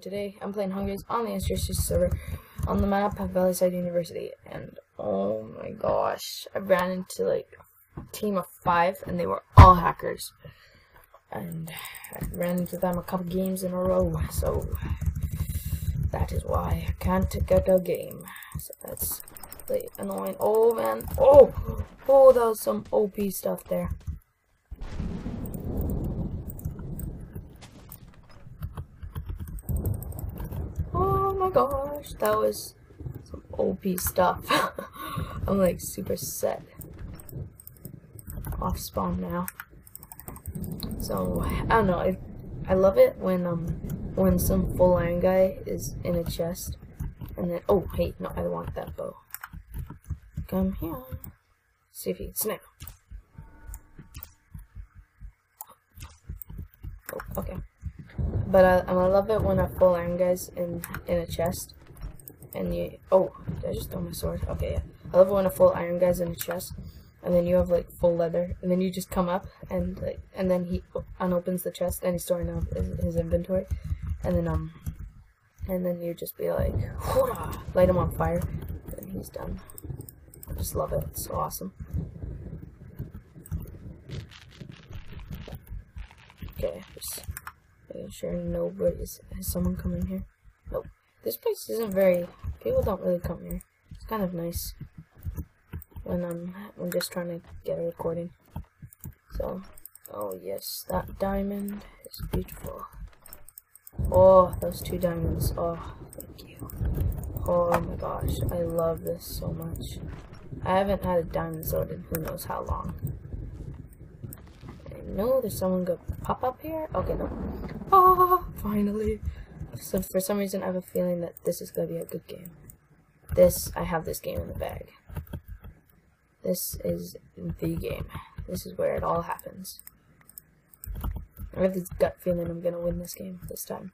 today I'm playing Hungers on the SGC server on the map of Valleyside University. And oh my gosh, I ran into like a team of five, and they were all hackers. And I ran into them a couple games in a row, so that is why I can't get a game. So that's really annoying. Oh man, oh, oh, that was some OP stuff there. My gosh, that was some OP stuff. I'm like super set. Off spawn now. So I don't know. I, I love it when um when some full iron guy is in a chest, and then oh hey no I want that bow. Come here. See if he can snap. Oh, okay. But I, I love it when I full iron guys in in a chest, and you. Oh, did I just throw my sword? Okay, yeah. I love it when a full iron guys in a chest, and then you have like full leather, and then you just come up and like, and then he unopens the chest and he's storing up his, his inventory, and then um, and then you just be like, light him on fire, and he's done. I just love it. It's so awesome. Okay, just Sure nobody's has someone come in here. Nope. This place isn't very people don't really come here. It's kind of nice when I'm I'm just trying to get a recording. So oh yes, that diamond is beautiful. Oh, those two diamonds. Oh, thank you. Oh my gosh, I love this so much. I haven't had a diamond sword in who knows how long. No, there's someone go pop up here? Okay, no. Ah, finally. So for some reason I have a feeling that this is gonna be a good game. This, I have this game in the bag. This is the game. This is where it all happens. I have this gut feeling I'm gonna win this game this time.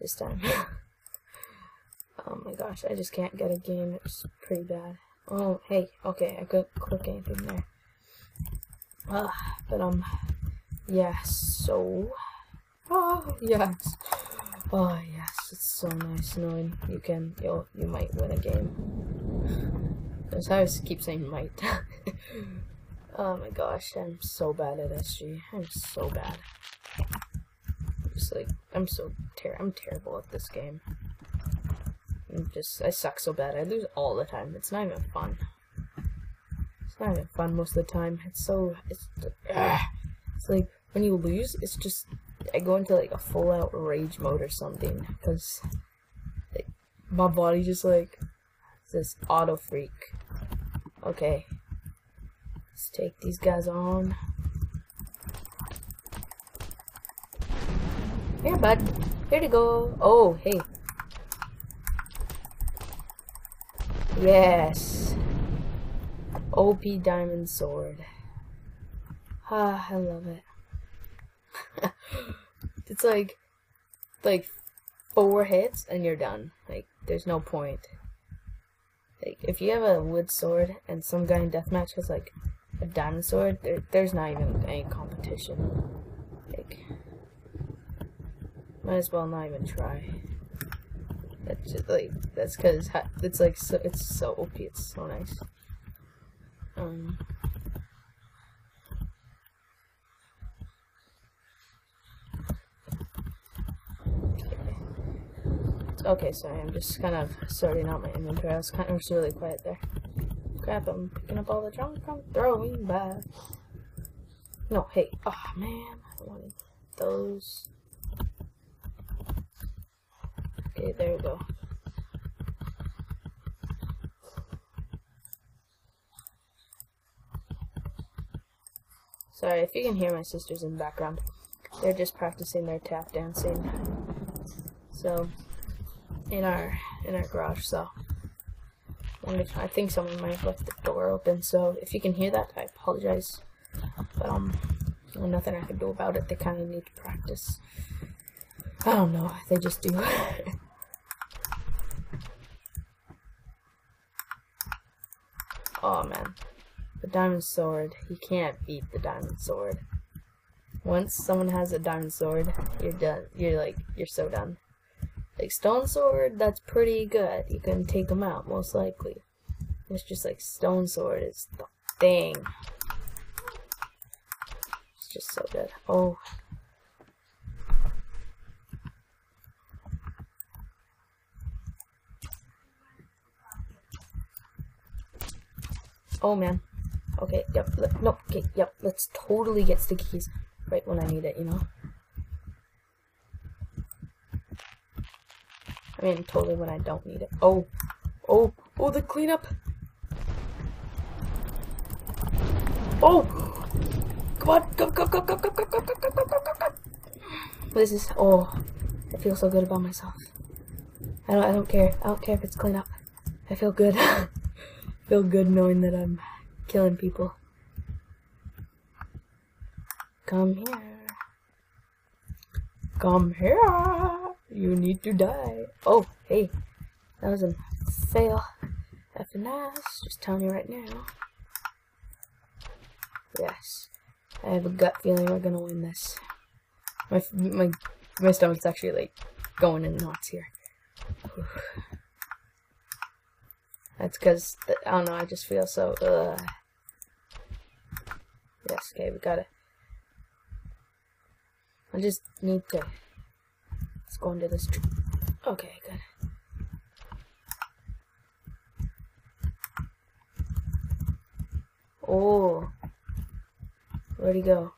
This time. oh my gosh, I just can't get a game. It's pretty bad. Oh, hey, okay, I couldn't click anything there. Uh, but um, yes. So, oh yes, oh yes. It's so nice knowing you can. You you might win a game. As I keep saying might. oh my gosh, I'm so bad at SG. I'm so bad. Just like I'm so ter I'm terrible at this game. I'm just I suck so bad. I lose all the time. It's not even fun not even fun most of the time. It's so it's uh, it's like when you lose, it's just I go into like a full out rage mode or something because like, my body just like this auto freak. Okay, let's take these guys on. Here, bud. Here to go. Oh, hey. Yes. OP Diamond Sword. Ah, I love it. it's like, like, four hits and you're done. Like, there's no point. Like, if you have a wood sword and some guy in deathmatch has, like, a diamond sword, there, there's not even any competition. Like, might as well not even try. That's just, like, that's because it's, like, so, it's so OP, it's so nice. Um, okay, sorry, I'm just kind of sorting out my inventory. I was kind of was really quiet there. Crap, I'm picking up all the junk I'm throwing back. No, hey, oh man, I wanted those. Okay, there we go. Sorry if you can hear my sisters in the background. They're just practicing their tap dancing. So, in our in our garage. So, I think someone might have left the door open. So, if you can hear that, I apologize. But um, nothing I can do about it. They kind of need to practice. I don't know. They just do. oh man. The diamond sword. You can't beat the diamond sword. Once someone has a diamond sword, you're done. You're like, you're so done. Like stone sword, that's pretty good. You can take them out, most likely. It's just like stone sword is the thing. It's just so good. Oh. Oh man. Okay, yep, no, okay, yep, let's totally get sticky keys right when I need it, you know? I mean, totally when I don't need it. Oh, oh, oh, the cleanup! Oh! Come on, come, come, come, come, come, come, come, come, come, come, come, come. This is, oh, I feel so good about myself. I don't, I don't care. I don't care if it's cleanup. I feel good. Feel good knowing that I'm killing people. Come here. Come here. You need to die. Oh, hey. That was a fail. FNS. Just telling you right now. Yes. I have a gut feeling we're gonna win this. My my my stomach's actually like going in knots here. That's because I don't know. I just feel so. Uh, yes. Okay. We got it. I just need to Let's go into this tree. Okay, good. Oh. Where'd he go?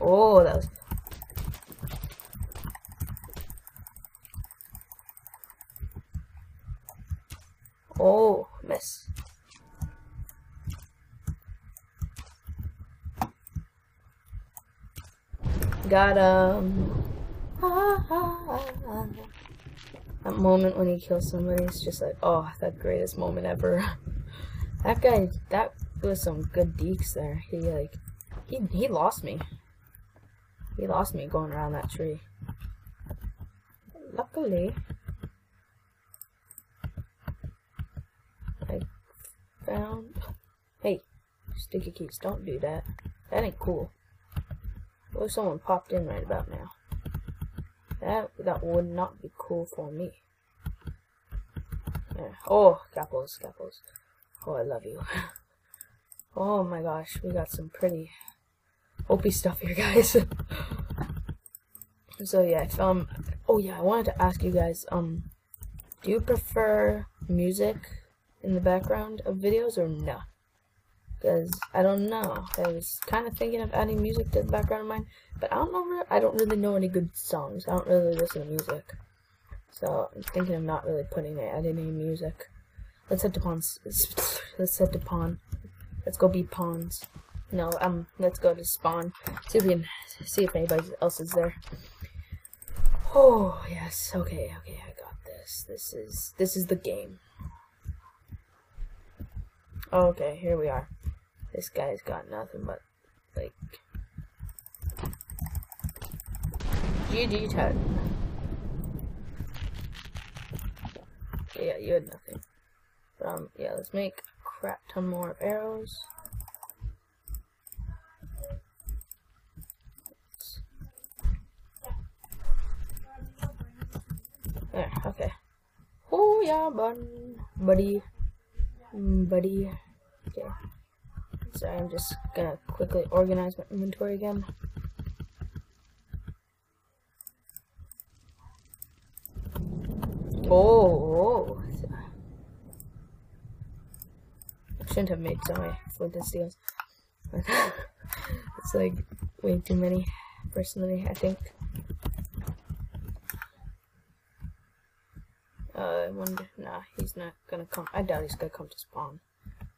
Oh, that was... Oh, miss. Got him. That moment when he kills somebody is just like, oh, that greatest moment ever. that guy, that was some good deeks there. He like, he he lost me. He lost me going around that tree. Luckily, I found. Hey, sticky keys, don't do that. That ain't cool. What if someone popped in right about now? That that would not be cool for me. Yeah. Oh, Gapples, Gapples. Oh, I love you. oh my gosh, we got some pretty OP stuff here, guys. so yeah, if, um, oh yeah, I wanted to ask you guys, um, do you prefer music in the background of videos or no? Because I don't know. I was kind of thinking of adding music to the background of mine, but I don't know. I don't really know any good songs. I don't really listen to music, so I'm thinking of not really putting it, any music. Let's head to pawns. Let's head to pawn. Let's go beat pawns. No, um, let's go to spawn. See if we can see if anybody else is there. Oh yes, okay, okay, I got this. This is this is the game. Okay, here we are. This guy's got nothing but, like, GG ton. Yeah, you had nothing. Um, yeah, let's make crap ton more arrows. There, okay. Oh yeah, bun, buddy, mm, buddy. Okay. So I'm just gonna quickly organize my inventory again. Oh, I shouldn't have made so many flint and steels. it's like way too many, personally, I think. Uh, I wonder, nah, he's not gonna come, I doubt he's gonna come to spawn.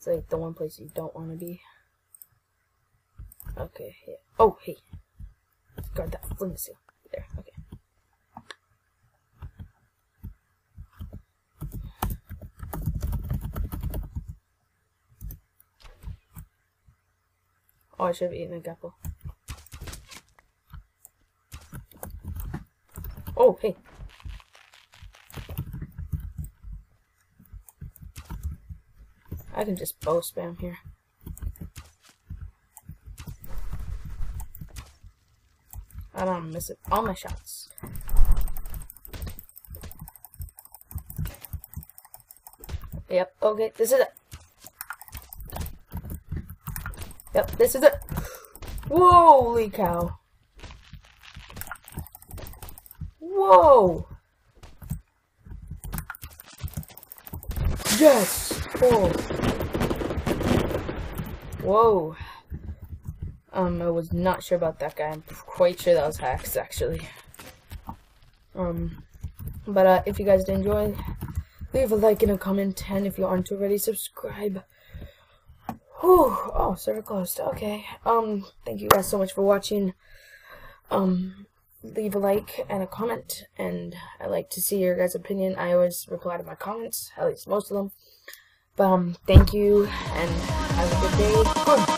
It's like the one place you don't want to be. Okay, yeah. Oh, hey. Guard that flint seal. There, okay. Oh, I should have eaten a apple. Oh, hey. I can just bow spam here. I don't miss it. All my shots. Yep, okay, this is it. Yep, this is it. Holy cow. Whoa! Yes! Oh. Whoa. Um, I was not sure about that guy. I'm quite sure that was hacks, actually. Um, but, uh, if you guys did enjoy, leave a like and a comment, and if you aren't already, subscribe. Whew. Oh, server closed. Okay. Um, thank you guys so much for watching. Um, leave a like and a comment, and I like to see your guys' opinion. I always reply to my comments, at least most of them. Um, thank you, and have a good day.